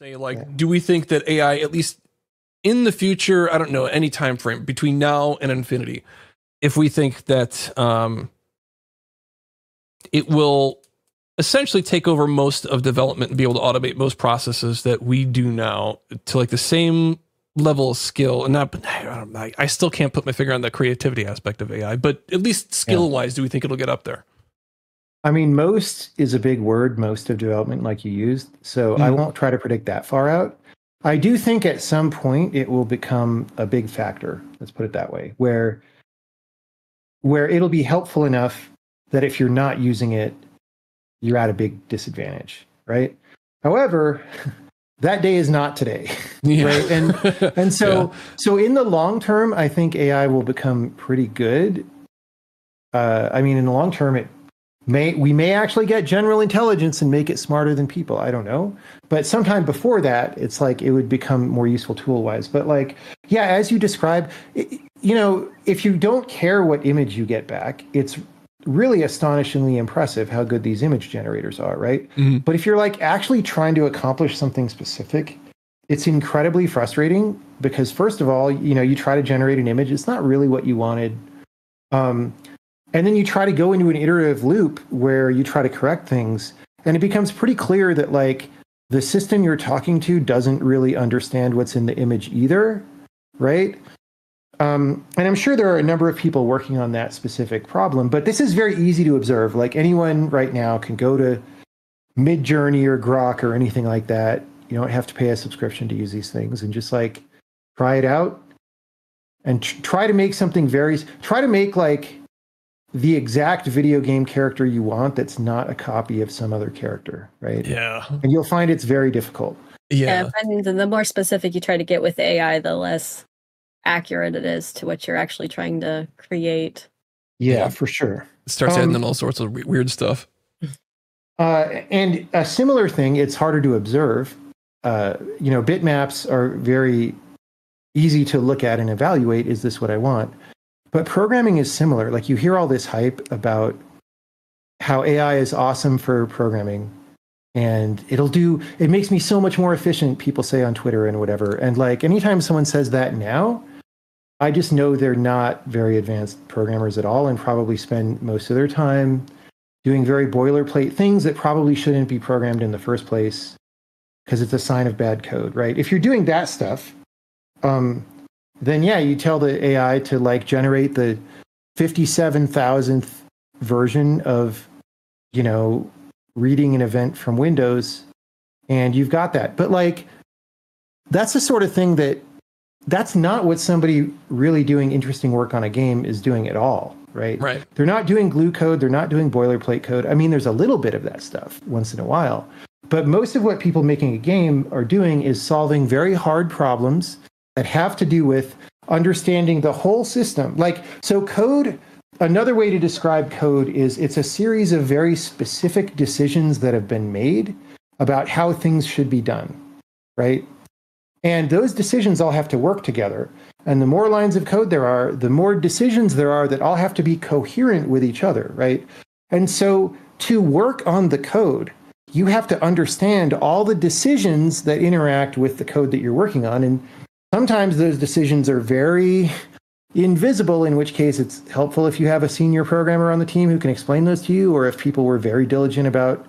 Say like, yeah. do we think that AI, at least in the future, I don't know any time frame between now and infinity, if we think that um, it will essentially take over most of development and be able to automate most processes that we do now to like the same level of skill and not I, I still can't put my finger on the creativity aspect of AI, but at least skill wise, yeah. do we think it'll get up there? I mean, most is a big word, most of development, like you used. So mm. I mm-hmm. won't try to predict that far out. I do think at some point it will become a big factor. Let's put it that way, where where it'll be helpful enough that if you're not using it, you're at a big disadvantage, right? However, that day is not today, yeah. right? And and so yeah. so in the long term, I think AI will become pretty good. Uh, I mean, in the long term, it may we may actually get general intelligence and make it smarter than people. I don't know. But sometime before that it's like it would become more useful tool wise but like yeah as you describe it, you know if you don't care what image you get back it's really astonishingly impressive how good these image generators are right? Mm-hmm. but if you're like actually trying to accomplish something specific it's incredibly frustrating because first of all you know you try to generate an image it's not really what you wanted. Um, and then you try to go into an iterative loop where you try to correct things. And it becomes pretty clear that like the system you're talking to doesn't really understand what's in the image either. Right. Um, and I'm sure there are a number of people working on that specific problem, but this is very easy to observe. Like anyone right now can go to Midjourney or Grok or anything like that. You don't have to pay a subscription to use these things and just like try it out and tr- try to make something very, try to make like the exact video game character you want that's not a copy of some other character, right? Yeah. And you'll find it's very difficult. Yeah. yeah the, the more specific you try to get with AI, the less accurate it is to what you're actually trying to create. Yeah, yeah. for sure. It starts um, adding in all sorts of weird stuff. Uh, and a similar thing, it's harder to observe. Uh, you know, bitmaps are very easy to look at and evaluate. Is this what I want? But programming is similar. Like you hear all this hype about how AI is awesome for programming and it'll do it makes me so much more efficient people say on Twitter and whatever. And like anytime someone says that now, I just know they're not very advanced programmers at all and probably spend most of their time doing very boilerplate things that probably shouldn't be programmed in the first place because it's a sign of bad code, right? If you're doing that stuff, um, then yeah, you tell the AI to like generate the 57,000th version of, you know, reading an event from Windows and you've got that. But like, that's the sort of thing that that's not what somebody really doing interesting work on a game is doing at all, right? Right. They're not doing glue code. They're not doing boilerplate code. I mean, there's a little bit of that stuff once in a while. But most of what people making a game are doing is solving very hard problems that have to do with understanding the whole system. Like, so code, another way to describe code is it's a series of very specific decisions that have been made about how things should be done, right? And those decisions all have to work together. And the more lines of code there are, the more decisions there are that all have to be coherent with each other, right? And so to work on the code, you have to understand all the decisions that interact with the code that you're working on. And Sometimes those decisions are very invisible, in which case it's helpful if you have a senior programmer on the team who can explain those to you, or if people were very diligent about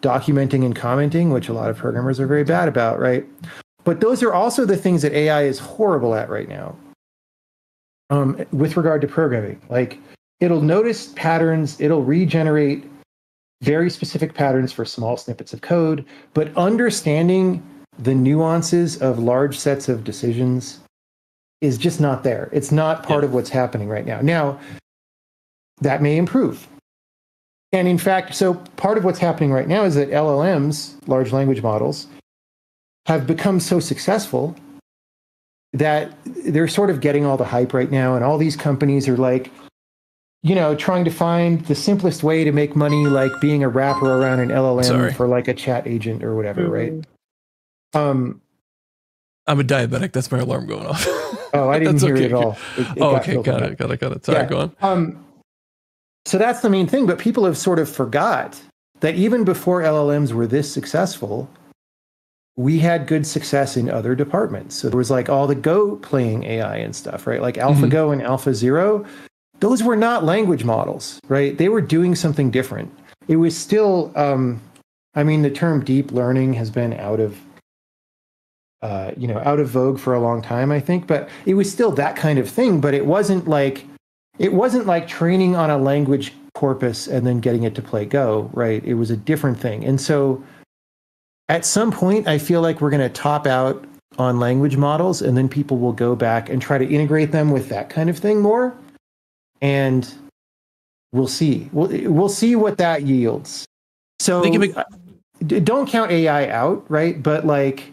documenting and commenting, which a lot of programmers are very bad about, right? But those are also the things that AI is horrible at right now um, with regard to programming. Like it'll notice patterns, it'll regenerate very specific patterns for small snippets of code, but understanding the nuances of large sets of decisions is just not there. It's not part yeah. of what's happening right now. Now, that may improve. And in fact, so part of what's happening right now is that LLMs, large language models, have become so successful that they're sort of getting all the hype right now. And all these companies are like, you know, trying to find the simplest way to make money, like being a wrapper around an LLM Sorry. for like a chat agent or whatever, mm-hmm. right? Um, I'm a diabetic. That's my alarm going off. oh, I didn't hear okay. it at all. It, it oh, got okay, got it, got it, got it. Sorry, yeah. go on. Um, so that's the main thing. But people have sort of forgot that even before LLMs were this successful, we had good success in other departments. So there was like all the Go playing AI and stuff, right? Like AlphaGo mm-hmm. and AlphaZero. Those were not language models, right? They were doing something different. It was still, um, I mean, the term deep learning has been out of, uh, you know, out of vogue for a long time, I think. But it was still that kind of thing. But it wasn't like, it wasn't like training on a language corpus and then getting it to play Go, right? It was a different thing. And so at some point, I feel like we're going to top out on language models, and then people will go back and try to integrate them with that kind of thing more. And we'll see. We'll, we'll see what that yields. So don't count AI out, right? But like,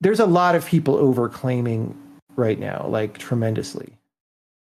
there's a lot of people overclaiming right now, like tremendously.